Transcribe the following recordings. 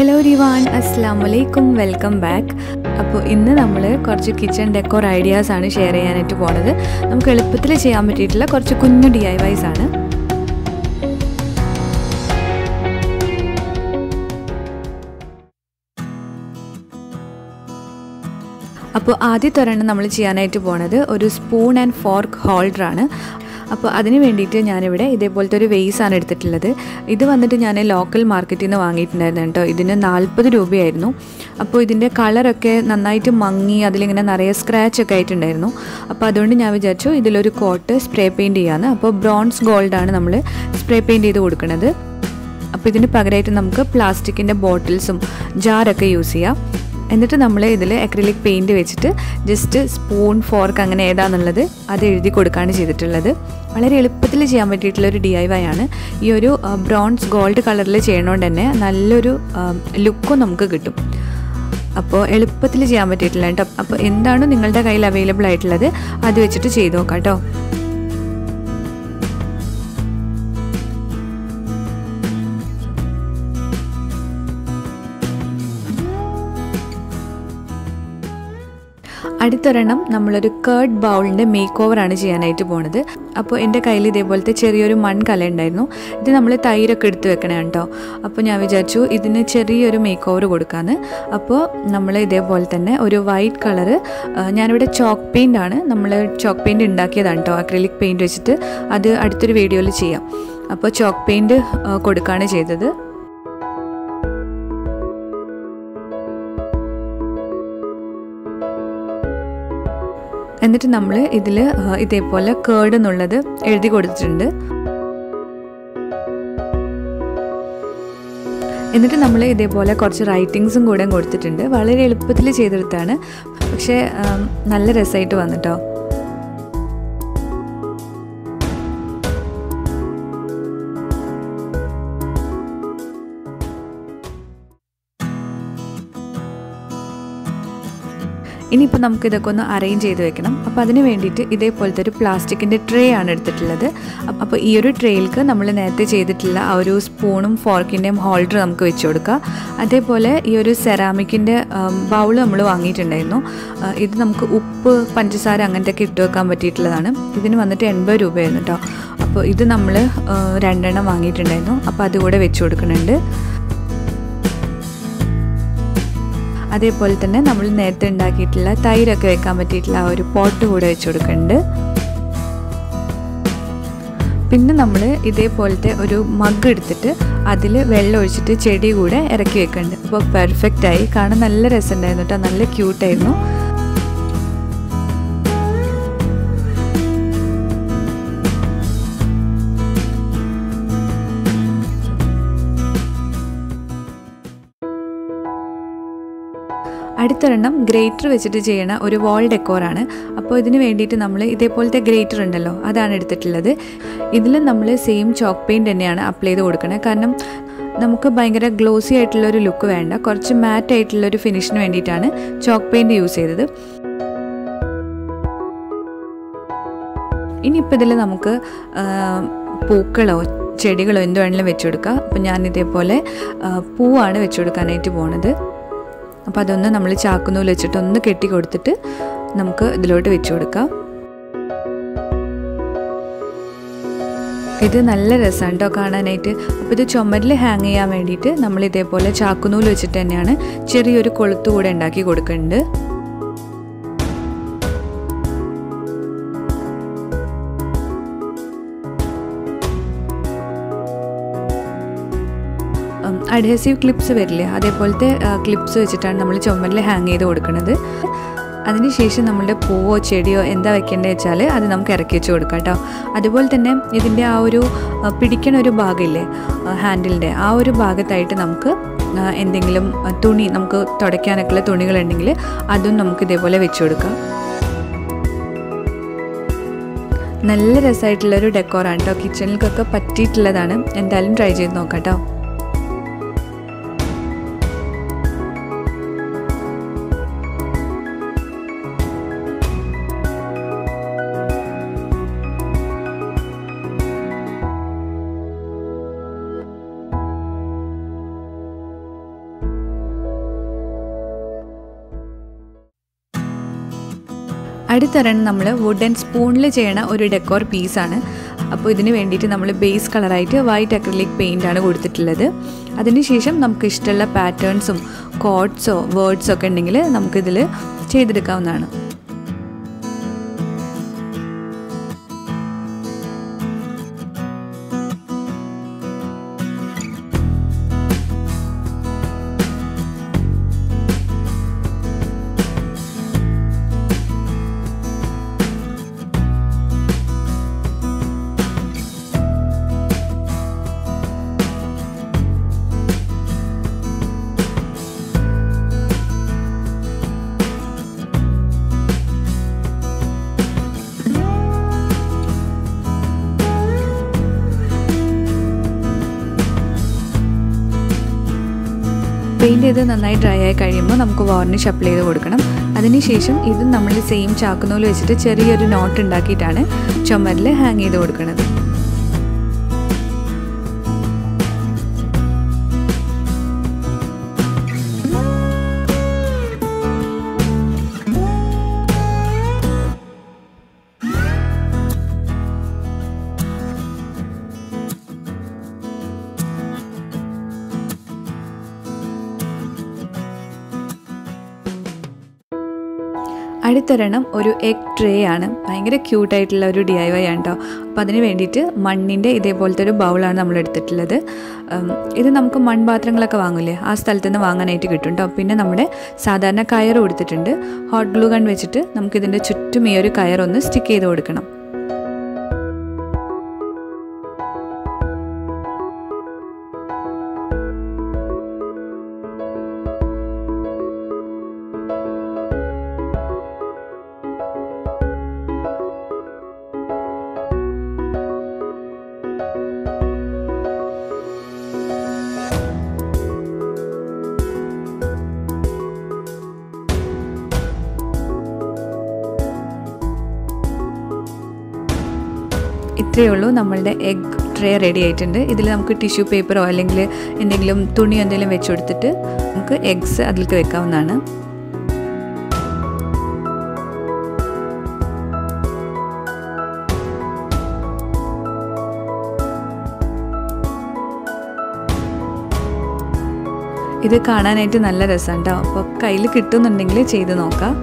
Hello Rivan അസ്സാം വലൈക്കും welcome back അപ്പോൾ ഇന്ന് നമ്മൾ കുറച്ച് കിച്ചൺ ഡെക്കോർ ഐഡിയാസ് ആണ് ഷെയർ ചെയ്യാനായിട്ട് പോണത്. നമുക്ക് എളുപ്പത്തിൽ ചെയ്യാൻ പറ്റിയിട്ടുള്ള കുറച്ച് കുഞ്ഞു ഡി ഐ വൈസ് ആണ്. അപ്പോൾ ആദ്യത്തെ ഒരെണ്ണം നമ്മൾ ചെയ്യാനായിട്ട് പോണത് ഒരു സ്പൂൺ ആൻഡ് ഫോർക്ക് ഹോൾഡറാണ് അപ്പോൾ അതിന് വേണ്ടിയിട്ട് ഞാനിവിടെ ഇതേപോലത്തെ ഒരു വെയ്സാണ് എടുത്തിട്ടുള്ളത്. ഇത് വന്നിട്ട് ഞാൻ ലോക്കൽ മാർക്കറ്റിൽ നിന്ന് വാങ്ങിയിട്ടുണ്ടായിരുന്നു കേട്ടോ. ഇതിന് നാൽപ്പത് രൂപയായിരുന്നു. അപ്പോൾ ഇതിന്റെ കളറൊക്കെ നന്നായിട്ട് മങ്ങി അതിലിങ്ങനെ നിറയെ സ്ക്രാച്ച് ഒക്കെ ആയിട്ടുണ്ടായിരുന്നു. അപ്പോൾ അതുകൊണ്ട് ഞാൻ വിചാരിച്ചു ഇതിലൊരു കോട്ട് സ്പ്രേ പെയിന്റ് ചെയ്യാമെന്ന് അപ്പോൾ ബ്രോൺസ് ഗോൾഡാണ് നമ്മൾ സ്പ്രേ പെയിന്റ് ചെയ്ത് കൊടുക്കുന്നത് അപ്പോൾ ഇതിന് പകരമായിട്ട് നമുക്ക് പ്ലാസ്റ്റിക്കിന്റെ ബോട്ടിൽസും ജാറൊക്കെ യൂസ് ചെയ്യാം. എന്നിട്ട് നമ്മൾ ഇതിൽ അക്രിലിക് പെയിന്റ് വെച്ചിട്ട് ജസ്റ്റ് സ്പൂൺ ഫോർക്ക് അങ്ങനെ ഏതാണെന്നുള്ളത് അത് എഴുതി കൊടുക്കുകയാണ് ചെയ്തിട്ടുള്ളത്. വളരെ എളുപ്പത്തിൽ ചെയ്യാൻ പറ്റിയിട്ടുള്ള ഒരു ഡി ഐ വൈ ആണ്. ഈ ഒരു ബ്രോൺസ് ഗോൾഡ് കളറിൽ ചെയ്യണോണ്ട് തന്നെ നല്ലൊരു ലുക്കും നമുക്ക് കിട്ടും. അപ്പോൾ എളുപ്പത്തിൽ ചെയ്യാൻ പറ്റിയിട്ടില്ല കേട്ടോ. അപ്പോൾ എന്താണോ നിങ്ങളുടെ കയ്യിൽ അവൈലബിൾ ആയിട്ടുള്ളത്? അത് വെച്ചിട്ട് ചെയ്ത് നോക്കാം കേട്ടോ. അടുത്തൊരെണ്ണം നമ്മളൊരു കേർഡ് ബൗളിന്റെ മേക്ക് ഓവറാണ് ചെയ്യാനായിട്ട് പോണത്. അപ്പോൾ എന്റെ കയ്യിൽ ഇതേപോലത്തെ ചെറിയൊരു മൺകല ഉണ്ടായിരുന്നു. ഇത് നമ്മൾ തൈരൊക്കെ എടുത്ത് വെക്കണേ കേട്ടോ അപ്പോൾ ഞാൻ വിചാരിച്ചു ഇതിന് ചെറിയൊരു മേക്ക് ഓവർ കൊടുക്കാമെന്ന് അപ്പോൾ നമ്മൾ ഇതേപോലെ തന്നെ ഒരു വൈറ്റ് കളറ് ഞാനിവിടെ ചോക്ക് പെയിന്റ് ആണ്. നമ്മൾ ചോക്ക് പെയിന്റ് ഉണ്ടാക്കിയതാണ് കേട്ടോ അക്രിലിക് പെയിന്റ് വെച്ചിട്ട്. അത് അടുത്തൊരു വീഡിയോയിൽ ചെയ്യാം. അപ്പോൾ ചോക്ക് പെയിന്റ് കൊടുക്കുകയാണ് ചെയ്തത്. എന്നിട്ട് നമ്മൾ ഇതിൽ ഇതേപോലെ കേർഡ് എന്നുള്ളത് എഴുതി കൊടുത്തിട്ടുണ്ട്. എന്നിട്ട് നമ്മൾ ഇതേപോലെ കുറച്ച് റൈറ്റിങ്സും കൂടെ കൊടുത്തിട്ടുണ്ട്. വളരെ എളുപ്പത്തിൽ ചെയ്തെടുത്താണ്. പക്ഷേ നല്ല രസമായിട്ട് വന്നിട്ടോ. ഇനിയിപ്പോൾ നമുക്ക് ഇതൊക്കെ ഒന്ന് അറേഞ്ച് ചെയ്ത് വെക്കണം. അപ്പോൾ അതിന് വേണ്ടിയിട്ട് ഇതേപോലത്തെ ഒരു പ്ലാസ്റ്റിക്കിന്റെ ട്രേ ആണ് എടുത്തിട്ടുള്ളത്. അപ്പോൾ ഈ ഒരു ട്രേയിൽക്ക് നമ്മൾ നേരത്തെ ചെയ്തിട്ടുള്ള ആ ഒരു സ്പൂണും ഫോർക്കിന്റെയും ഹോൾഡർ നമുക്ക് വെച്ച് കൊടുക്കുക അതേപോലെ ഈ ഒരു സെറാമിക്കിന്റെ ബൗൾ നമ്മൾ വാങ്ങിയിട്ടുണ്ടായിരുന്നു. ഇത് നമുക്ക് ഉപ്പ് പഞ്ചസാര അങ്ങനത്തെ ഒക്കെ ഇട്ട് വെക്കാൻ പറ്റിയിട്ടുള്ളതാണ്. ഇതിന് വന്നിട്ട് എൺപത് രൂപയായിരുന്നു കേട്ടോ അപ്പോൾ ഇത് നമ്മൾ രണ്ടെണ്ണം വാങ്ങിയിട്ടുണ്ടായിരുന്നു. അപ്പോൾ അതുകൂടെ വെച്ച് കൊടുക്കുന്നുണ്ട്. അതേപോലെ തന്നെ നമ്മൾ നേരത്തെ ഉണ്ടാക്കിയിട്ടുള്ള തൈരൊക്കെ വെക്കാൻ പറ്റിയിട്ടുള്ള ആ ഒരു പോട്ട് കൂടെ വെച്ച് കൊടുക്കുന്നുണ്ട്. പിന്നെ നമ്മൾ ഇതേപോലത്തെ ഒരു മഗ് എടുത്തിട്ട് അതിൽ വെള്ളം ഒഴിച്ചിട്ട് ചെടി കൂടെ ഇറക്കി വെക്കുന്നുണ്ട്. അപ്പോൾ പെർഫെക്റ്റ് ആയി. കാണാൻ നല്ല രസമുണ്ടായിരുന്നു കേട്ടോ. നല്ല ക്യൂട്ടായിരുന്നു അടുത്തൊരെണ്ണം ഗ്രേറ്റർ വെച്ചിട്ട് ചെയ്യണ ഒരു വാൾ ഡെക്കോറാണ് അപ്പോൾ ഇതിന് വേണ്ടിയിട്ട് നമ്മൾ ഇതേപോലത്തെ ഗ്രേറ്റർ ഉണ്ടല്ലോ അതാണ് എടുത്തിട്ടുള്ളത്. ഇതിലും നമ്മൾ സെയിം ചോക്ക് പെയിന്റ് തന്നെയാണ് അപ്ലൈ ചെയ്ത് കൊടുക്കണേ. കാരണം നമുക്ക് ഭയങ്കര ഗ്ലോസി ആയിട്ടുള്ള ഒരു ലുക്ക് വേണ്ട. കുറച്ച് മാറ്റ് ആയിട്ടുള്ള ഒരു ഫിനിഷിന് വേണ്ടിയിട്ടാണ് ചോക്ക് പെയിന്റ് യൂസ് ചെയ്തത്. ഇനിയിപ്പോൾ ഇതിൽ നമുക്ക് പൂക്കളോ ചെടികളോ എന്ത് വേണമെങ്കിലും വെച്ച് കൊടുക്കാം. അപ്പോൾ ഞാൻ ഇതേപോലെ പൂവാണ് വെച്ചു കൊടുക്കാനായിട്ട് പോണത്. അപ്പോൾ അതൊന്ന് നമ്മൾ ചാക്കുനൂൽ വെച്ചിട്ട് ഒന്ന് കെട്ടി കൊടുത്തിട്ട് നമുക്ക് ഇതിലോട്ട് വെച്ച് കൊടുക്കാം. ഇത് നല്ല രസമാണ് കേട്ടോ കാണാനായിട്ട്. അപ്പോൾ ഇത് ചുമരിൽ ഹാങ് ചെയ്യാൻ വേണ്ടിയിട്ട് നമ്മൾ ഇതേപോലെ ചാക്കുനൂൽ വെച്ചിട്ട് തന്നെയാണ് ചെറിയൊരു കൊളുത്ത് കൂടെ ഉണ്ടാക്കി കൊടുക്കുന്നുണ്ട് അഡ്ഹസീവ് ക്ലിപ്സ് വരില്ലേ? അതേപോലത്തെ ക്ലിപ്സ് വെച്ചിട്ടാണ് നമ്മൾ ചുമരിൽ ഹാങ് ചെയ്ത് കൊടുക്കുന്നത് അതിനുശേഷം നമ്മളുടെ പൂവോ ചെടിയോ എന്താ വെക്കേണ്ടത് വെച്ചാൽ അത് നമുക്ക് ഇറക്കി വെച്ച് കൊടുക്കാം കേട്ടോ. അതുപോലെ തന്നെ ഇതിന്റെ ആ ഒരു പിടിക്കണ ഒരു ഭാഗമില്ലേ ഹാൻഡിലിന്റെ ആ ഒരു ഭാഗത്തായിട്ട് നമുക്ക് എന്തെങ്കിലും തുണി നമുക്ക് തുടയ്ക്കാനൊക്കെയുള്ള തുണികളുണ്ടെങ്കിൽ അതും നമുക്ക് ഇതേപോലെ വെച്ച് കൊടുക്കാം. നല്ല രസമായിട്ടുള്ളൊരു ഡെക്കോറാണ് കേട്ടോ. കിച്ചണിലേക്കൊക്കെ പറ്റിയിട്ടുള്ളതാണ്. എന്തായാലും ട്രൈ ചെയ്ത് നോക്കാം കേട്ടോ. അടുത്തൊരെണ്ണം നമ്മൾ വുഡൻ സ്പൂണിൽ ചെയ്യണ ഒരു ഡെക്കോർ പീസാണ് അപ്പോൾ ഇതിന് വേണ്ടിയിട്ട് നമ്മൾ ബേസ് കളറായിട്ട് വൈറ്റ് അക്രലിക് ആണ് കൊടുത്തിട്ടുള്ളത്. അതിനുശേഷം നമുക്ക് ഇഷ്ടമുള്ള പാറ്റേൺസും കോഡ്സോ വേർഡ്സോ ഒക്കെ ഉണ്ടെങ്കിൽ നമുക്കിതിൽ ചെയ്തെടുക്കാവുന്നതാണ്. പെയിന്റ് ചെയ്ത് നന്നായി ഡ്രൈ ആയി കഴിയുമ്പോൾ നമുക്ക് വാർണിഷ് അപ്ലൈ ചെയ്ത് കൊടുക്കണം. അതിനുശേഷം ഇത് നമ്മൾ സെയിം ചാക്കുനൂൽ വെച്ചിട്ട് ചെറിയൊരു നോട്ട് ഉണ്ടാക്കിയിട്ടാണ് ചുമരിൽ ഹാങ് ചെയ്ത് കൊടുക്കുന്നത് അടുത്തൊരെണ്ണം ഒരു എഗ് ട്രേ ആണ്. ഭയങ്കര ക്യൂട്ടായിട്ടുള്ള ഒരു ഡി ഐ വൈ ആണ് കേട്ടോ അപ്പോൾ അതിന് വേണ്ടിയിട്ട് മണ്ണിന്റെ ഇതേപോലത്തെ ഒരു ബൗളാണ് നമ്മൾ എടുത്തിട്ടുള്ളത്. ഇത് നമുക്ക് മൺപാത്രങ്ങളൊക്കെ വാങ്ങില്ലേ ആ സ്ഥലത്ത് നിന്ന് വാങ്ങാനായിട്ട് കിട്ടും കേട്ടോ പിന്നെ നമ്മുടെ സാധാരണ കയർ കൊടുത്തിട്ടുണ്ട്. ഹോട്ട് ഗ്ലൂ ഗൺ വെച്ചിട്ട് നമുക്കിതിന്റെ ചുറ്റും ഈ ഒരു കയറൊന്ന് സ്റ്റിക്ക് ചെയ്ത് കൊടുക്കണം. ഇത്രയേ ഉള്ളൂ. നമ്മളുടെ എഗ് ട്രേ റെഡി ആയിട്ടുണ്ട്. ഇതിൽ നമുക്ക് ടിഷ്യൂ പേപ്പറോ അല്ലെങ്കിൽ എന്തെങ്കിലും തുണിയോ എന്തെങ്കിലും വെച്ച് കൊടുത്തിട്ട് നമുക്ക് എഗ്സ് അതിലേക്ക് വെക്കാവുന്നതാണ്. ഇത് കാണാനായിട്ട് നല്ല രസമുണ്ട് അപ്പോൾ കയ്യിൽ കിട്ടുന്നുണ്ടെങ്കിൽ ചെയ്ത് നോക്കാം.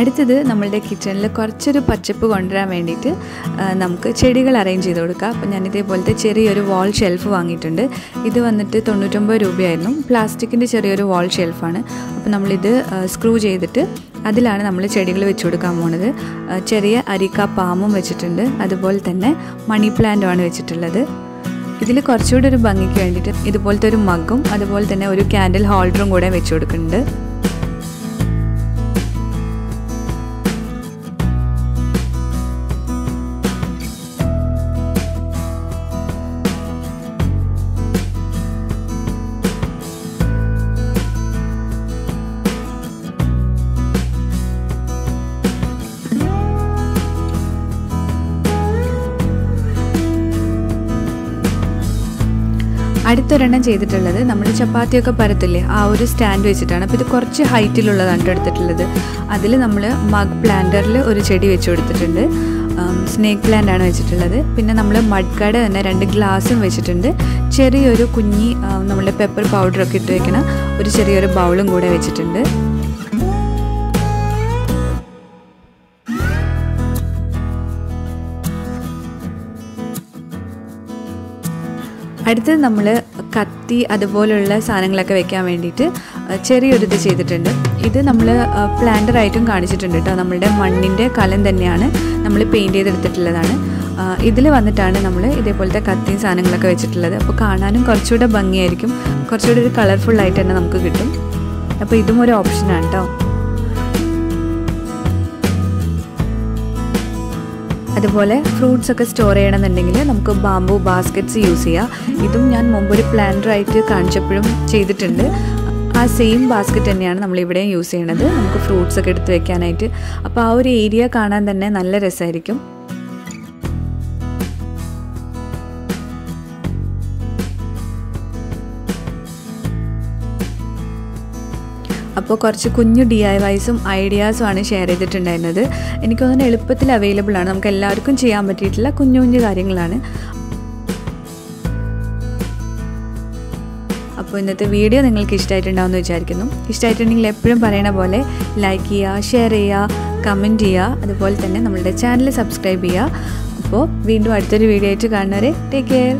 അടുത്തത് നമ്മളുടെ കിച്ചണിൽ കുറച്ചൊരു പച്ചപ്പ് കൊണ്ടുവരാൻ വേണ്ടിയിട്ട് നമുക്ക് ചെടികൾ അറേഞ്ച് ചെയ്ത് കൊടുക്കാം. അപ്പോൾ ഞാൻ ഇതേപോലത്തെ ചെറിയൊരു വാൾ ഷെൽഫ് വാങ്ങിയിട്ടുണ്ട്. ഇത് വന്നിട്ട് തൊണ്ണൂറ്റൊമ്പത് രൂപയായിരുന്നു. പ്ലാസ്റ്റിക്കിന്റെ ചെറിയൊരു വാൾ ഷെൽഫാണ് അപ്പോൾ നമ്മളിത് സ്ക്രൂ ചെയ്തിട്ട് അതിലാണ് നമ്മൾ ചെടികൾ വെച്ച് കൊടുക്കാൻ പോണത്. ചെറിയ അരിക്ക പാമ്പും വെച്ചിട്ടുണ്ട്. അതുപോലെ തന്നെ മണി പ്ലാന്റുമാണ് വെച്ചിട്ടുള്ളത്. ഇതിൽ കുറച്ചുകൂടി ഒരു ഭംഗിക്ക് വേണ്ടിയിട്ട് ഇതുപോലത്തെ ഒരു മഗ്ഗും അതുപോലെ തന്നെ ഒരു ക്യാൻഡിൽ ഹോൾഡറും കൂടെ വെച്ച് കൊടുക്കുന്നുണ്ട്. അടുത്തൊരെണ്ണം ചെയ്തിട്ടുള്ളത് നമ്മൾ ചപ്പാത്തിയൊക്കെ പരത്തില്ലേ ആ ഒരു സ്റ്റാൻഡ് വെച്ചിട്ടാണ്. അപ്പോൾ ഇത് കുറച്ച് ഹൈറ്റിലുള്ളതാണ് ട്ടോ എടുത്തിട്ടുള്ളത്. അതിൽ നമ്മൾ മഗ് പ്ലാന്ററിൽ ഒരു ചെടി വെച്ച് കൊടുത്തിട്ടുണ്ട്. സ്നേക്ക് പ്ലാന്റ് ആണ് വെച്ചിട്ടുള്ളത്. പിന്നെ നമ്മൾ മഡ്കാട് തന്നെ രണ്ട് ഗ്ലാസും വെച്ചിട്ടുണ്ട്. ചെറിയൊരു കുഞ്ഞി നമ്മുടെ പെപ്പർ പൗഡറൊക്കെ ഇട്ട് വെക്കണ ഒരു ചെറിയൊരു ബൗളും കൂടെ വെച്ചിട്ടുണ്ട്. അടുത്തത് നമ്മൾ കത്തി അതുപോലുള്ള സാധനങ്ങളൊക്കെ വെക്കാൻ വേണ്ടിയിട്ട് ചെറിയൊരു ഇത് ചെയ്തിട്ടുണ്ട്. ഇത് നമ്മൾ പ്ലാന്ററായിട്ടും കാണിച്ചിട്ടുണ്ട് കേട്ടോ നമ്മളുടെ മണ്ണിന്റെ കലം തന്നെയാണ് നമ്മൾ പെയിന്റ് ചെയ്തെടുത്തിട്ടുള്ളതാണ്. ഇതിൽ വന്നിട്ടാണ് നമ്മൾ ഇതേപോലത്തെ കത്തിയും സാധനങ്ങളൊക്കെ വെച്ചിട്ടുള്ളത്. അപ്പോൾ കാണാനും കുറച്ചുകൂടെ ഭംഗിയായിരിക്കും. കുറച്ചുകൂടെ ഒരു കളർഫുള്ളായിട്ട് തന്നെ നമുക്ക് കിട്ടും. അപ്പോൾ ഇതും ഒരു ഓപ്ഷനാണ് കേട്ടോ അതുപോലെ ഫ്രൂട്ട്സ് ഒക്കെ സ്റ്റോർ ചെയ്യണമെന്നുണ്ടെങ്കിൽ നമുക്ക് ബാംബു ബാസ്ക്കറ്റ്സ് യൂസ് ചെയ്യാം. ഇതും ഞാൻ മുമ്പ് ഒരു പ്ലാന്ററായിട്ട് കാണിച്ചപ്പോഴും ചെയ്തിട്ടുണ്ട്. ആ സെയിം ബാസ്ക്കറ്റ് തന്നെയാണ് നമ്മൾ ഇവിടെയും യൂസ് ചെയ്യണത്. നമുക്ക് ഫ്രൂട്ട്സ് ഒക്കെ എടുത്ത് വെക്കാനായിട്ട്. അപ്പോൾ ആ ഒരു ഏരിയ കാണാൻ തന്നെ നല്ല രസമായിരിക്കും. അപ്പോൾ കുറച്ച് കുഞ്ഞു ഡി ഐ വൈസും ഐഡിയാസും ആണ് ഷെയർ ചെയ്തിട്ടുണ്ടായിരുന്നത്. എനിക്ക് തോന്നുന്നു എളുപ്പത്തിൽ അവൈലബിൾ ആണ്. നമുക്ക് എല്ലാവർക്കും ചെയ്യാൻ പറ്റിയിട്ടുള്ള കുഞ്ഞു കുഞ്ഞു കാര്യങ്ങളാണ്. അപ്പോൾ ഇന്നത്തെ വീഡിയോ നിങ്ങൾക്ക് ഇഷ്ടമായിട്ടുണ്ടാവുമെന്ന് വിചാരിക്കുന്നു. ഇഷ്ടമായിട്ടുണ്ടെങ്കിൽ എപ്പോഴും പറയണ പോലെ ലൈക്ക് ചെയ്യുക ഷെയർ ചെയ്യുക കമന്റ് ചെയ്യുക. അതുപോലെ തന്നെ നമ്മളുടെ ചാനൽ സബ്സ്ക്രൈബ് ചെയ്യുക. അപ്പോൾ വീണ്ടും അടുത്തൊരു വീഡിയോ ആയിട്ട് കാണുന്നവരെ ടേക്ക് കെയർ